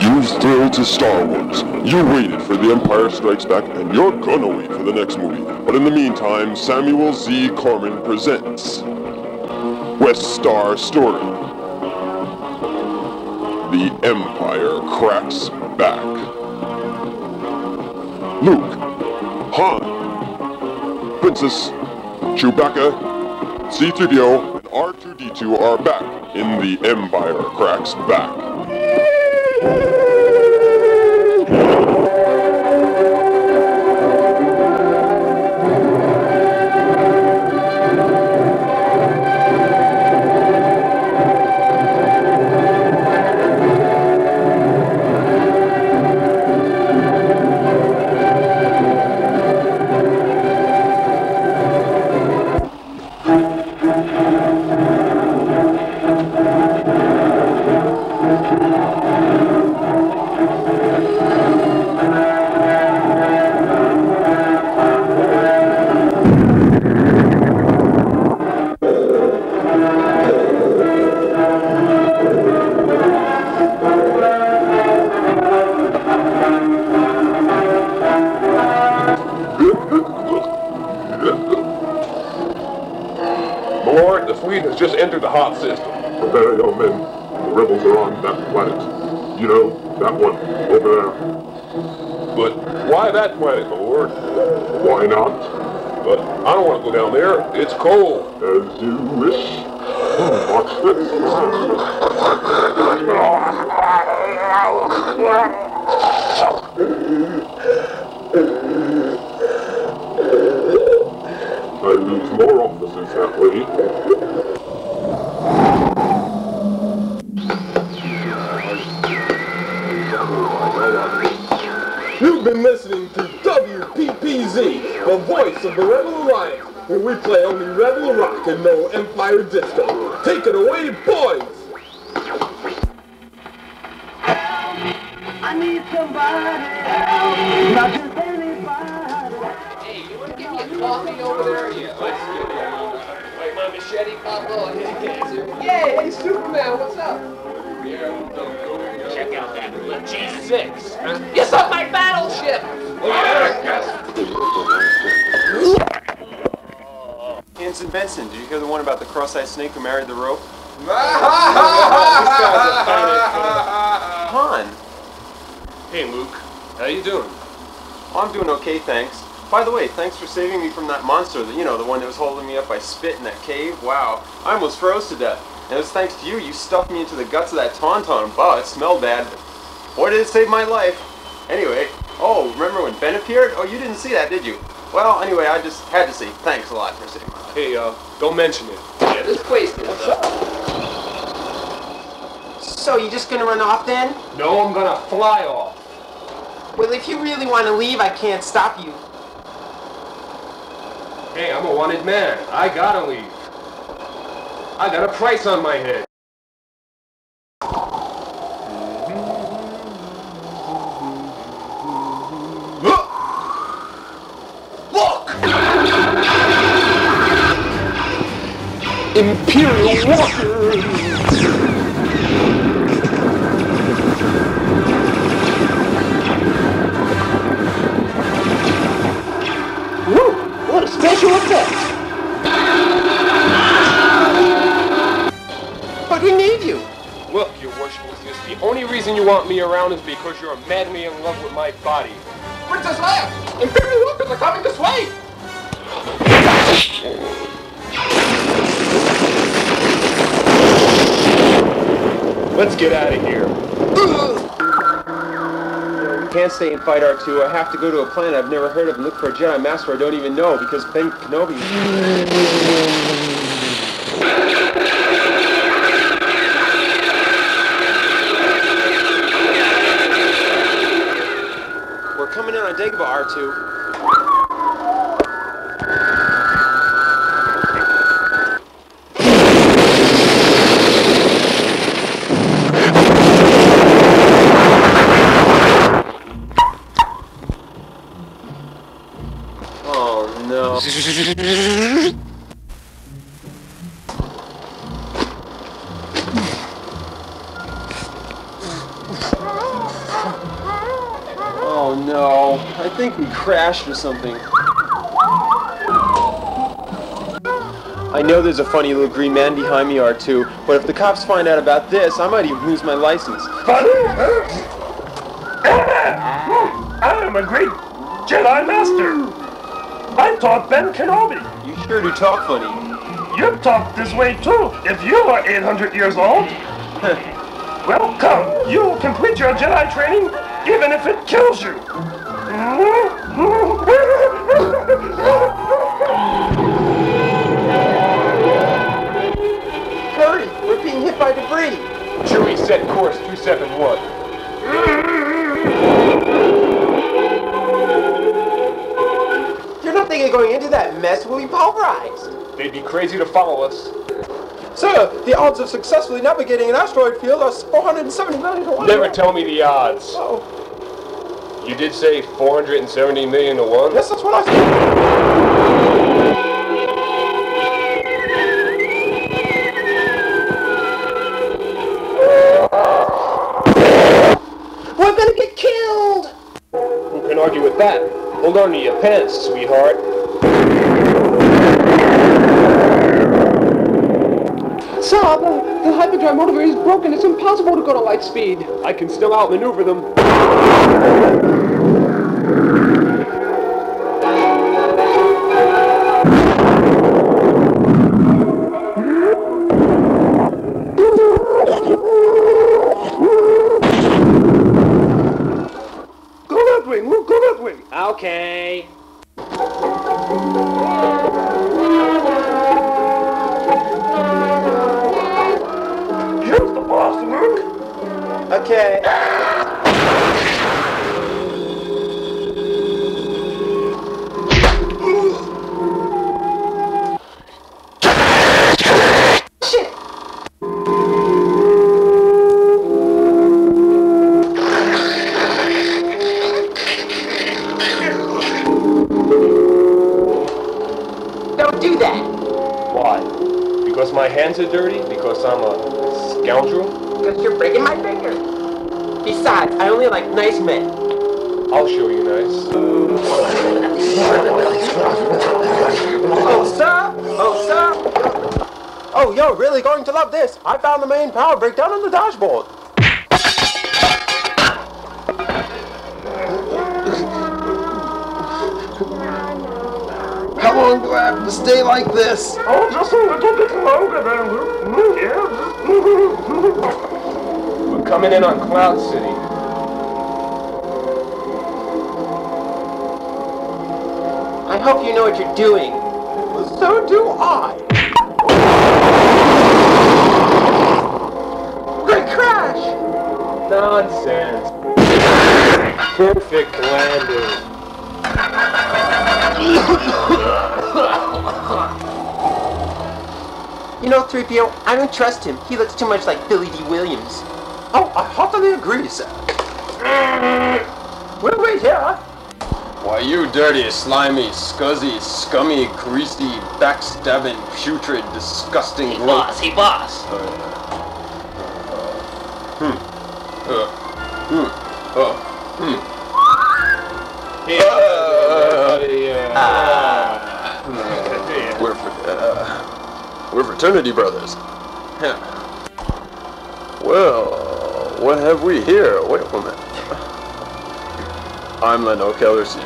You've thrilled to Star Wars. You waited for The Empire Strikes Back, and you're gonna wait for the next movie. But in the meantime, Samuel Z. Corman presents West Star Story. The Empire Cracks Back. Luke, Han, Princess, Chewbacca, C-3PO, and R2-D2 are back in The Empire Cracks Back. My has just entered the Hoth system. Prepare, your men. The rebels are on that planet. You know, that one, over there. But why that planet, lord? Why not? But I don't want to go down there. It's cold. As you wish. Watch this. I lose more officers that way. The voice of the Rebel Alliance, where we play only Rebel Rock and no Empire Disco. Take it away, boys! I need somebody else, not just anybody. Hey, you want to give me a coffee over there? Yeah, let's get it. Wait, my machete pop on. Yay, hey, Superman, what's up? Yeah, Check out that G6. Huh? You saw my battleship! Hanson Benson, did you hear the one about the cross-eyed snake who married the rope? Han, Hey, Luke. How you doing? oh, I'm doing okay, thanks. By the way, thanks for saving me from that monster, that you know, the one that was holding me up by spit in that cave. Wow, I almost froze to death. And it was thanks to you, you stuffed me into the guts of that tauntaun. Wow, it smelled bad. Boy, did it save my life. Anyway, oh, remember when Ben appeared? Oh, you didn't see that, did you? Well, anyway, I just had to see. thanks a lot for saving my life. Hey, uh, don't mention it. Yeah, this place is up. So you just gonna run off then? No, I'm gonna fly off. Well, if you really want to leave, I can't stop you. Hey, I'm a wanted man. I gotta leave. I got a price on my head. Imperial Walker! Woo! What a special effect! But we need you. Look, your worshipfulness, the only reason you want me around is because you're madly in love with my body. Princess Leia! Imperial Walkers are coming this way! Let's get out of here. Can't stay and fight R2. I have to go to a planet I've never heard of and look for a Jedi Master I don't even know because Ben Kenobi. We're coming in on Dagobah, R2. Oh no, I think we crashed or something. I know there's a funny little green man behind me, R2, but if the cops find out about this, I might even lose my license. Funny. I am a great Jedi Master. I taught Ben Kenobi. You sure do talk funny. You talk this way too, if you are 800 years old. well, come, you will complete your Jedi training, even if it kills you. Hurry, we're being hit by debris. Chewie set course 271. You're not thinking of going into that mess, we'll be pulverized. They'd be crazy to follow us. Sir, the odds of successfully navigating an asteroid field are 470 million to 1. Never tell me the odds. Oh, You did say 470 million to 1? yes, that's what I said. We're gonna get killed! Who can argue with that? Hold on to your pants, sweetheart. Sir, the, the hyperdrive motor is broken. It's impossible to go to light speed. I can still outmaneuver them. Show you nice. Oh, sir! Oh, sir! Oh, you're really going to love this. I found the main power breakdown on the dashboard. How long do I have to stay like this? Oh, just a little bit longer then, Mm, yeah. We're coming in on Cloud City. I hope you know what you're doing. So do I. Great crash! Nonsense. Perfect landing. You know, 3PO, I don't trust him. He looks too much like Billy Dee Williams. Oh, I heartily agree, sir. We'll wait here. Why, you dirty, slimy, scuzzy, scummy, greasy, backstabbing, putrid, disgusting, Hey, gross- boss. Hey, boss. Uh, hmm. Oh. Hmm. We're, fr- uh, we're fraternity brothers. Yeah. Well, what have we here? Wait a minute. I'm Leno Kellerson,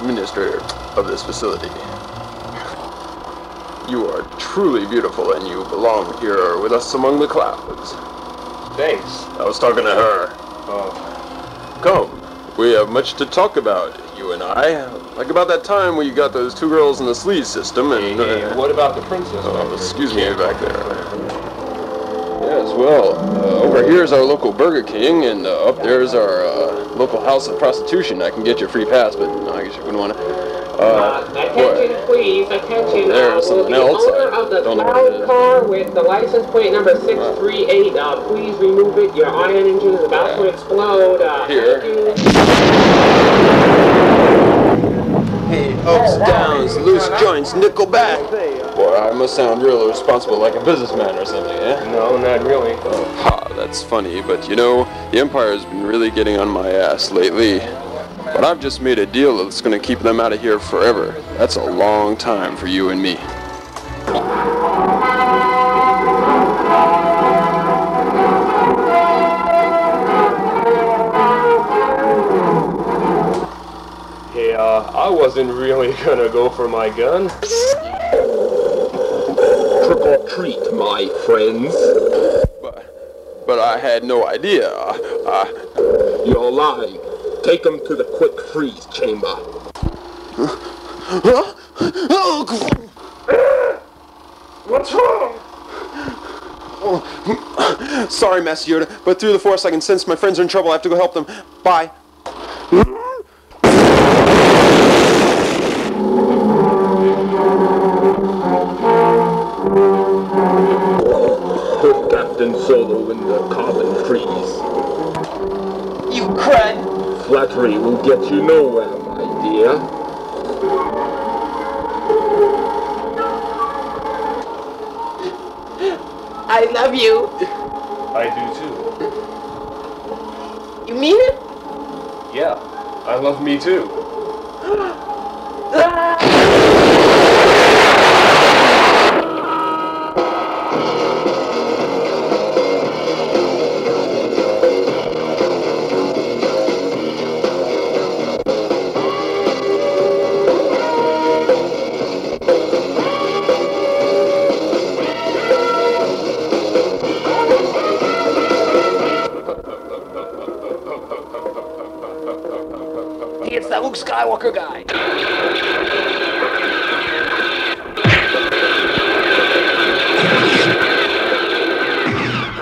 administrator of this facility. You are truly beautiful and you belong here with us among the clouds. Thanks. I was talking to her. Oh, Come, we have much to talk about, you and I. Like about that time when you got those two girls in the sleaze system and... hey, uh, what about the princess? oh, excuse me back there. Yes, well, uh, over here is our local Burger King, and uh, up there is our uh, local house of prostitution. I can get you a free pass, but no, I guess you wouldn't want to. Uh, Attention, what? please, attention. There's uh, will something the else. owner of the don't know what it cloud car with the license plate number 638, uh, please remove it. Your iron engine is about to explode. Uh, Here. Thank. Hey, ups, downs, loose joints, nickel back. Boy, I must sound real irresponsible like a businessman or something, eh? No, not really. Ha, that's funny, but you know, the Empire has been really getting on my ass lately. But I've just made a deal that's gonna keep them out of here forever. That's a long time for you and me. Hey, uh, I wasn't really gonna go for my gun. Trick or treat, my friends. But, but I had no idea. Uh, You're lying. Take them to the quick freeze chamber. Huh? Oh, What's wrong? sorry, Master Yoda, but through the Force I can sense my friends are in trouble. I have to go help them. Bye. Flattery will get you nowhere, my dear. I love you. I do too. You mean it? Yeah, I love me too. Ah! Skywalker guy.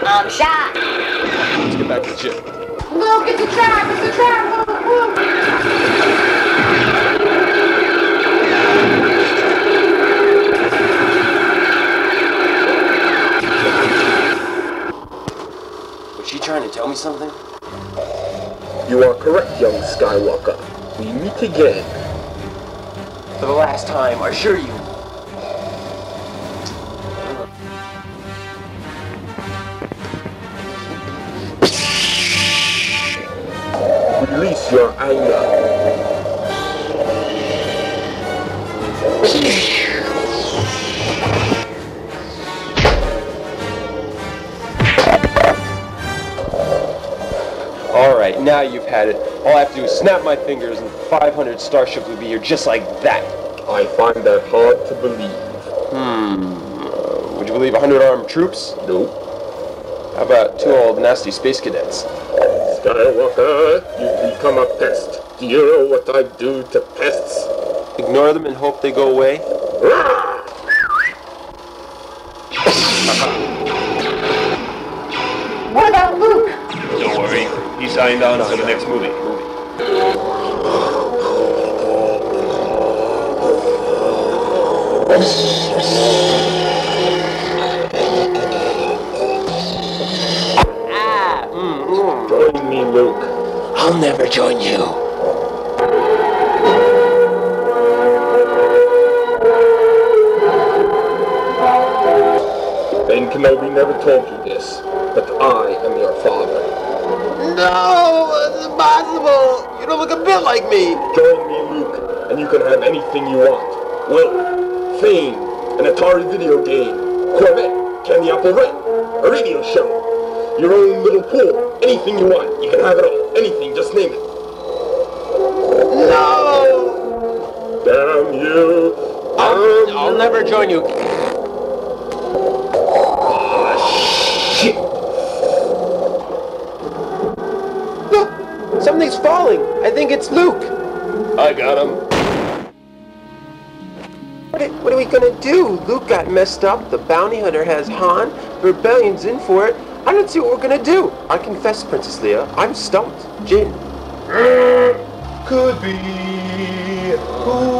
Um, I'm shot. Let's get back to the ship. Luke, it's a trap! It's a trap! Luke, Luke! Was she trying to tell me something? You are correct, young Skywalker. We meet again. For the last time, I assure you. Release your anger. Alright, now you've had it. All I have to do is snap my fingers and 500 starships would be here just like that. I find that hard to believe. Hmm. Uh, would you believe 100 armed troops? Nope. How about two old nasty space cadets? Skywalker, you've become a pest. Do you know what I do to pests? Ignore them and hope they go away? Signed on for the next movie. Ah, mm, mm. Join me, Luke. I'll never join you. Ben Kenobi never told you this, but I am your father. No, it's impossible. You don't look a bit like me. Join me, Luke, and you can have anything you want. Wealth, fame, an Atari video game, Corvette, candy apple red, a radio show, your own little pool, anything you want. You can have it all. Anything, just name it. No. Damn you. I'll, I'll never join you. Something's falling. I think it's Luke. I got him. What are, what are we gonna do? Luke got messed up. The bounty hunter has Han. The rebellion's in for it. I don't see what we're gonna do. I confess, Princess Leia, I'm stumped. Jin. Could be. Who knows?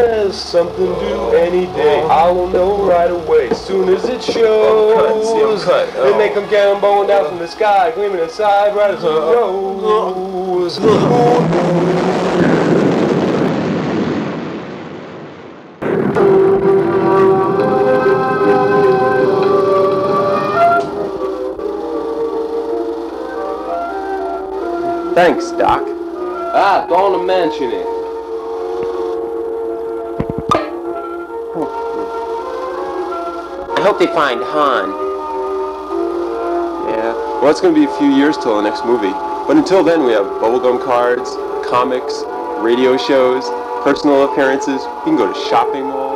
There's something due any day. I will know right away. Soon as it shows. They make them cannonballing down from the sky, gleaming inside right as it goes. Thanks, Doc. Ah, don't mention it. They find Han. Yeah, well, it's going to be a few years till the next movie. But until then, we have bubblegum cards, comics, radio shows, personal appearances. You can go to shopping malls.